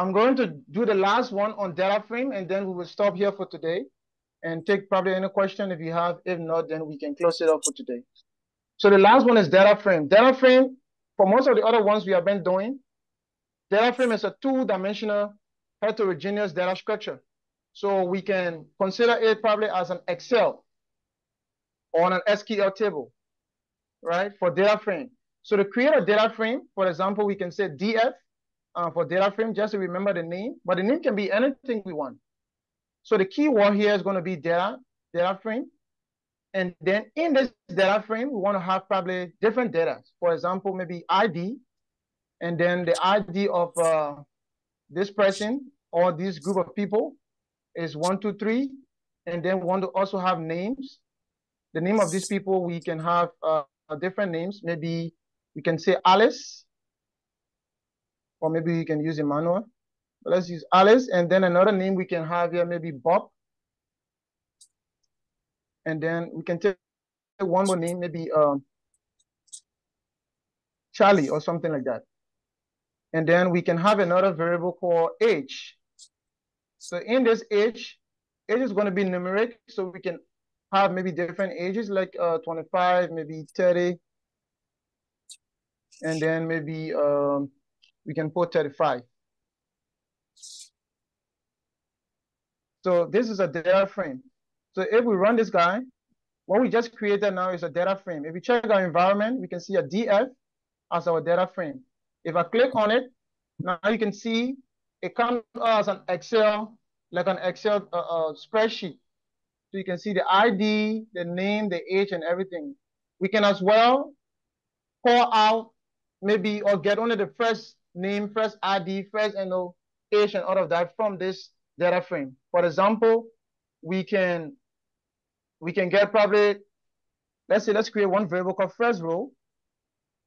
I'm going to do the last one on data frame and then we will stop here for today and take probably any question if you have. If not, then we can close it up for today. So the last one is data frame. Data frame, for most of the other ones we have been doing, data frame is a two-dimensional heterogeneous data structure. So we can consider it probably as an Excel or an SQL table, right, for data frame. So to create a data frame, for example, we can say DF uh, for data frame, just to remember the name, but the name can be anything we want. So the keyword here is going to be data, data frame. And then in this data frame, we want to have probably different data. For example, maybe ID, and then the ID of uh, this person or this group of people is one, two, three. And then we want to also have names. The name of these people, we can have uh, different names. Maybe we can say Alice, or maybe you can use Emmanuel. But let's use Alice, and then another name we can have here, maybe Bob. And then we can take one more name, maybe um, Charlie or something like that. And then we can have another variable called age. So in this age, age is going to be numeric, so we can have maybe different ages like uh, 25, maybe 30, and then maybe um, we can put 35. So this is a data frame. So if we run this guy, what we just created now is a data frame. If we check our environment, we can see a DF as our data frame. If I click on it, now you can see it comes as an Excel, like an Excel uh, uh, spreadsheet. So you can see the ID, the name, the age, and everything. We can as well call out maybe or get only the first name, first ID, first NO, age, and all of that from this data frame. For example, we can we can get probably, let's say, let's create one variable called first row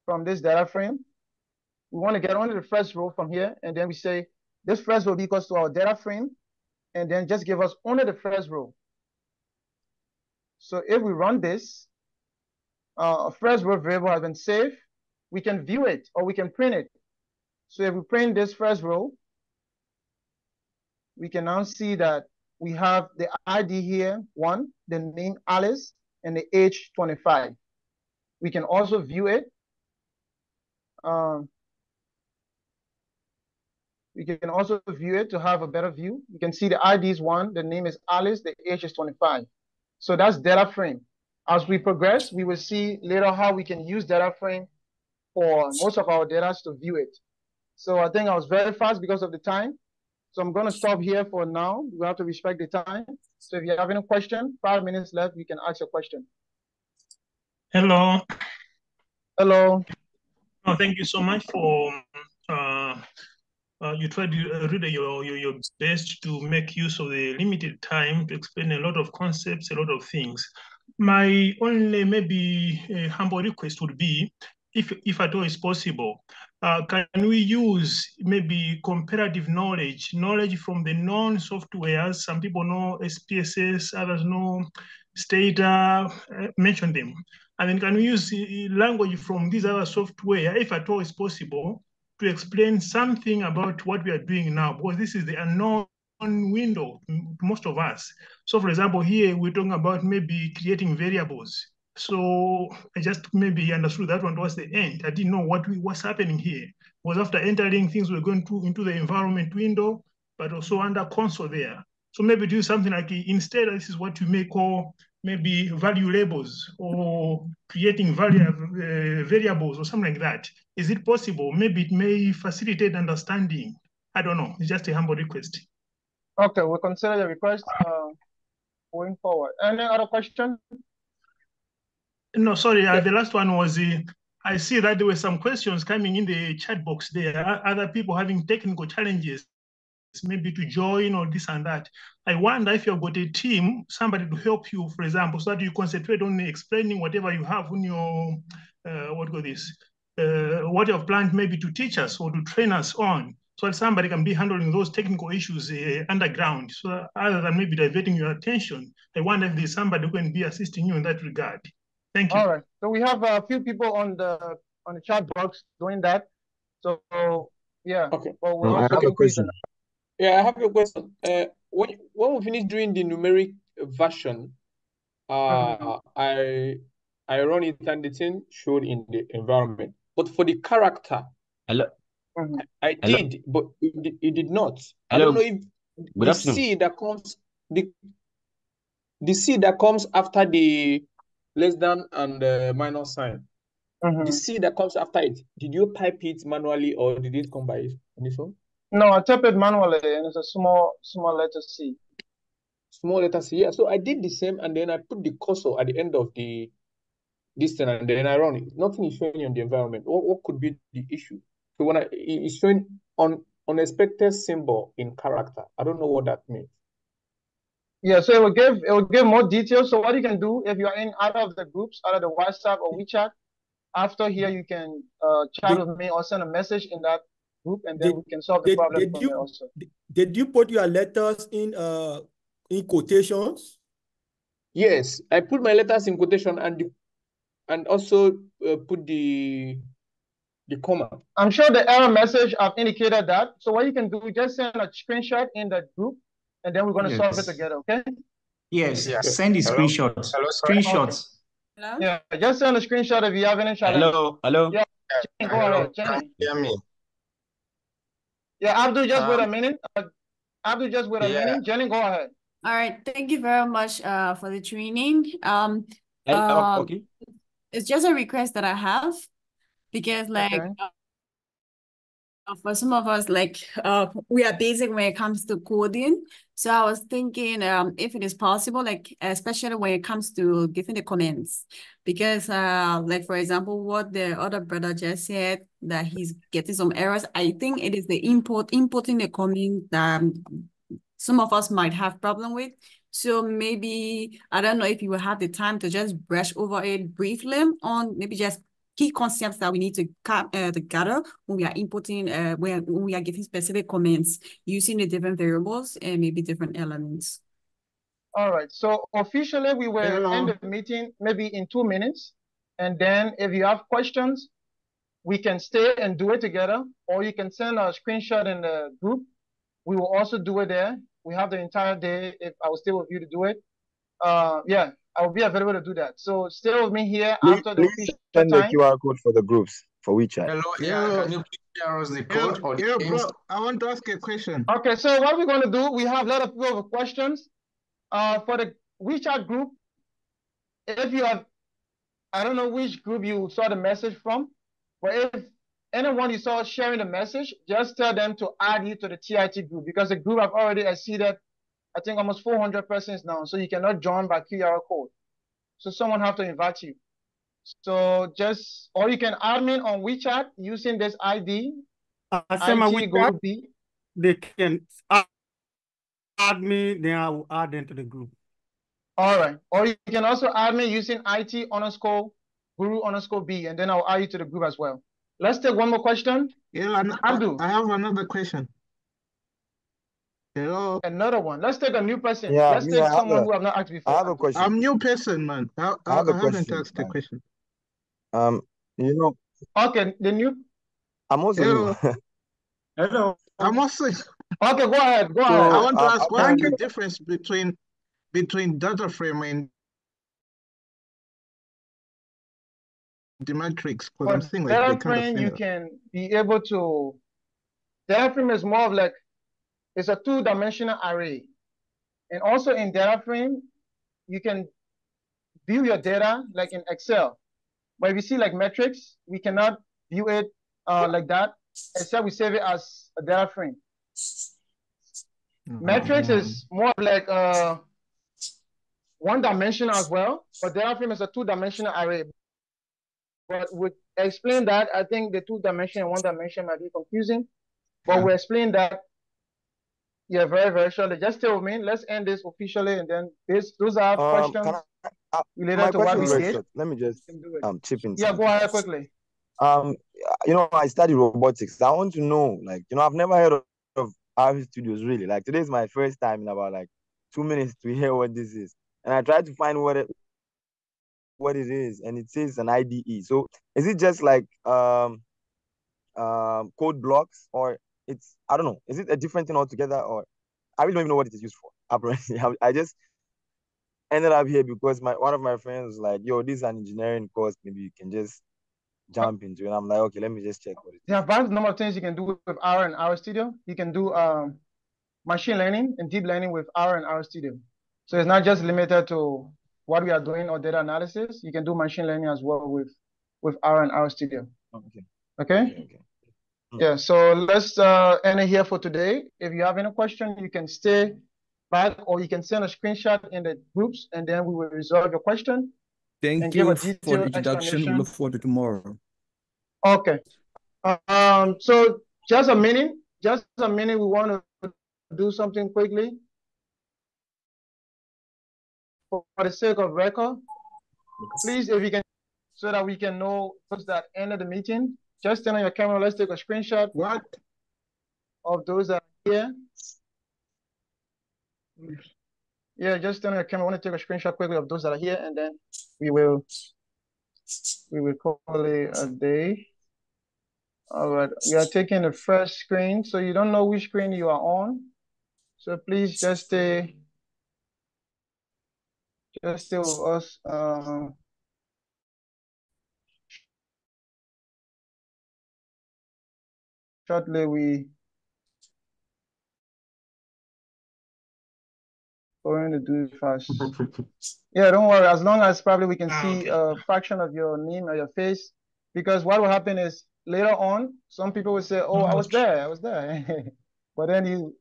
from this data frame. We want to get only the first row from here, and then we say this first row equals to our data frame, and then just give us only the first row. So if we run this, uh, a first row variable has been saved. We can view it or we can print it. So if we print this first row, we can now see that we have the ID here, one, the name Alice, and the age 25. We can also view it. Um, You can also view it to have a better view. You can see the ID is one, the name is Alice, the age is 25. So that's data frame. As we progress, we will see later how we can use data frame for most of our data to view it. So I think I was very fast because of the time. So I'm going to stop here for now. We have to respect the time. So if you have any question, five minutes left, you can ask your question. Hello. Hello. Oh, thank you so much for uh, uh, you tried uh, really your, your your best to make use of the limited time to explain a lot of concepts, a lot of things. My only maybe uh, humble request would be, if if at all is possible, uh, can we use maybe comparative knowledge, knowledge from the non-softwares? Some people know SPSS, others know Stata, uh, mention them. And then can we use uh, language from these other software, if at all is possible, to explain something about what we are doing now? Because this is the unknown window most of us. So for example, here we're talking about maybe creating variables. So I just maybe understood that one was the end. I didn't know what we, what's happening here. Was after entering things were going to into the environment window, but also under console there. So maybe do something like instead, this is what you may call maybe value labels or creating value, uh, variables or something like that. Is it possible? Maybe it may facilitate understanding. I don't know. It's just a humble request. Okay, we'll consider the request uh, going forward. Any other question? No, sorry. Uh, the last one was uh, I see that there were some questions coming in the chat box there. Other people having technical challenges, maybe to join or this and that. I wonder if you've got a team, somebody to help you, for example, so that you concentrate on explaining whatever you have on your, uh, what go this, uh, what you have planned maybe to teach us or to train us on, so that somebody can be handling those technical issues uh, underground. So other than maybe diverting your attention, I wonder if there's somebody who can be assisting you in that regard. Thank you. All right. So we have a few people on the on the chat box doing that. So yeah. Okay. Well, we'll I have a question. Yeah, I have a question. Uh, when when we finish doing the numeric version, uh, I I run it and the thing showed in the environment. But for the character, Hello. I Hello. did, but it, did- it did not. I Hello. don't know if Good the afternoon. C that comes the the C that comes after the less than and uh, minus sign. The C that comes after it, did you type it manually or did it come by on its own? No, I type it manually and it's a small small letter C. Small letter C. Yeah. So I did the same and then I put the cursor at the end of the this thing and then I run it. Nothing is showing on the environment. What, what could be the issue? So when I it's showing on unexpected symbol in character. I don't know what that means. Yeah, so it will give it will give more details. So what you can do if you are in out of the groups, out of the WhatsApp or WeChat, after here you can uh chat Did- with me or send a message in that group and then Did- we can solve the Did, problem did you also. did you put your letters in uh in quotations? Yes, I put my letters in quotation and the, and also uh, put the the comma. I'm sure the error message I've indicated that. So what you can do, just send a screenshot in the group and then we're gonna solve it together, okay? Yes, Yeah. send the Hello? screenshots. Hello, sir? Screenshots. Yeah, just send a screenshot if you have any challenge. Hello, hello. Yeah, Jenny, go Hello, ahead, can Jenny. you hear me? Yeah, Abdul, just wait a Um, minute. Uh, Abdul, just wait a Yeah. minute. Jenny, go ahead. All right, thank you very much uh, for the training. Um, Hello, um, okay. it's just a request that I have because like Okay. uh, for some of us, like uh, we are basic when it comes to coding. So I was thinking um, if it is possible, like especially when it comes to giving the comments, because uh, like for example, what the other brother just said that he's getting some errors. I think it is the import inputting the comment that um, some of us might have problem with. So maybe I don't know if you will have the time to just brush over it briefly on maybe just key concepts that we need to cap uh, to gather when we are inputting uh when, when we are giving specific comments using the different variables and maybe different elements. All right, so officially we will Hello. end the meeting maybe in two minutes. And then if you have questions, we can stay and do it together, or you can send a screenshot in the group. We will also do it there. We have the entire day if I will stay with you to do it. Uh, yeah, I will be available to do that. So stay with me here Please, after the please official send the. QR code for the groups for WeChat. Hello, yeah, can you please Arrows the Yo, code or yo, the bro, I want to ask a question. Okay, so what we're gonna do, we have a lot of people with questions. Uh, for the WeChat group, if you have, I don't know which group you saw the message from, but if anyone you saw sharing the message, just tell them to add you to the TIT group because the group have already exceeded, I think almost 400 persons now, so you cannot join by QR code. So someone have to invite you. So just, or you can add me on WeChat using this ID, I send my IT WeChat. B. They can add, add me, then I will add them to the group. All right. Or you can also add me using IT underscore guru underscore B, and then I'll add you to the group as well. Let's take one more question. Yeah, and Abdul. I have another question. Hello. Another one. Let's take a new person. Yeah, Let's me, take I have someone a- who have not asked before. I have a question. I'm new person, man. I, I, I have a I haven't question, asked the man. question. Um, you know, Okay, the new. I'm also Hello. new. Hello. I'm also. Okay, go ahead. Go So, ahead. I want to um, ask what is the difference between between data frame and the matrix? Because I'm seeing like they data kind of you can be able to. Data frame is more of like it's a two-dimensional array, and also in data frame, you can view your data like in Excel. But if you see like matrix, we cannot view it uh, like that, except we save it as a data frame. Matrix is more of like uh, one dimensional as well, but data frame is a two-dimensional array. But we explain that, I think the two dimension and one dimension might be confusing, but we explain that. Yeah, very, very shortly. Just tell me. Let's end this officially, and then this, those are um, questions I, uh, related to what we did. Let me just can do it. um chip in Yeah, go ahead quickly. Um, you know, I study robotics. I want to know, like, you know, I've never heard of, of R Studios really. Like, today is my first time in about like two minutes to hear what this is, and I tried to find what it what it is, and it says an IDE. So, is it just like um um code blocks, or it's I don't know. Is it a different thing altogether, or I really don't even know what it is used for. Apparently, I, just ended up here because my one of my friends was like, "Yo, this is an engineering course. Maybe you can just jump into it." And I'm like, "Okay, let me just check what it is." There are vast number of things you can do with R and R Studio. You can do um, machine learning and deep learning with R and R Studio. So it's not just limited to what we are doing or data analysis. You can do machine learning as well with with R and R Studio. Okay. Okay. Okay. Yeah. So let's uh, end it here for today. If you have any question, you can stay back or you can send a screenshot in the groups, and then we will resolve your question. Thank you for the introduction. We look forward to tomorrow. Okay. Um, so just a minute, just a minute. We want to do something quickly for for the sake of record. Please, if you can, so that we can know those that of the meeting. Just turn on your camera. Let's take a screenshot. What? Of those that are here. Yeah, just turn on your camera. I want to take a screenshot quickly of those that are here, and then we will we will call it a day. All right, we are taking the first screen, so you don't know which screen you are on. So please just stay, just stay with us. Um, shortly we going to do it fast. Yeah, don't worry. As long as probably we can see a fraction of your name or your face, because what will happen is later on, some people will say, "Oh, I was there, I was there," but then you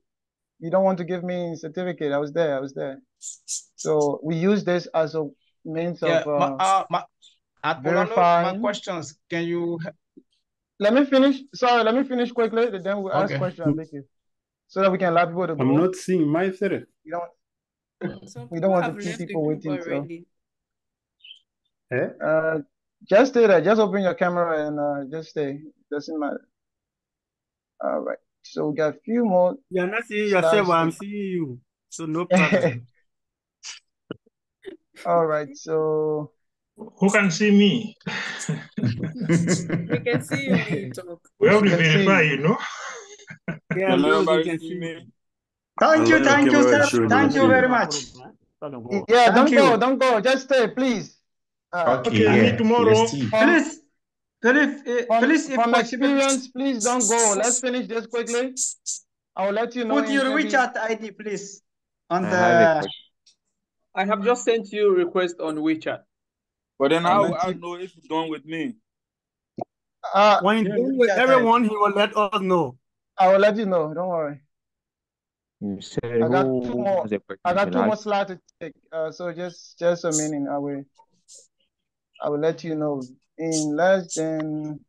you don't want to give me certificate. I was there, I was there. So we use this as a means Yeah, of my, uh, uh, my, at Polano, my questions, can you, Let me finish. Sorry, let me finish quickly. Then we'll ask Okay. questions. Thank you. So that we can allow people to I'm go. not seeing my myself. You don't. Some We don't want to keep people group waiting. So. already. Eh? Uh, just stay there. Just open your camera and uh, just stay. Doesn't matter. All right. So we got a few more. You're not seeing yourself, but I'm seeing you. So no problem. All right. So Who can see me? We can see you when you talk. We have to Can verify, you. you know. Yeah, Can those everybody you can see see. me? Thank you, thank you, sir. Thank you very much. yeah, don't go, don't go. Just stay, please. Uh, Okay, Okay, yeah. tomorrow. Yes, Steve. um, Please, uh, From, please, if from possible, experience, please don't go. Let's finish this quickly. I will let you know. put your maybe- WeChat ID, please, on I the. question. I have just sent you a request on WeChat. But then I how meant I know if you're done with me? Uh, When he's Yeah, done with everyone, he will let us know. I will let you know. Don't worry. You said I got who two more. has a question? I got two more slides to take. Uh, so just just a minute. I will. I will let you know in less than.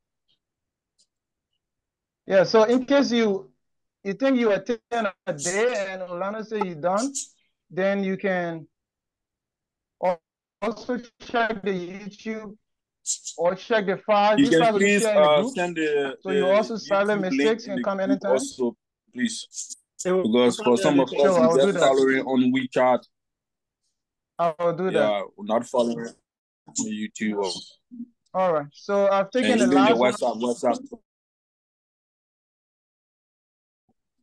Yeah. So in case you you think you attend a day and Olano say you're done, then you can al- also check the YouTube or check the files. You These can files will be please the uh send the, So the you also silent mistakes can come anytime. also, please. Because for some of us, Sure, I we do following on WeChat. I will do that. Yeah, we're not following on YouTube. Or, All right. So I've taken the even the last. WhatsApp, WhatsApp,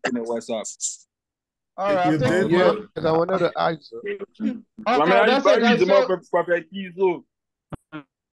in the WhatsApp. All right. I've You did, Yeah, but I wanted to ask. Okay, I mean, I that's buy it, guys. the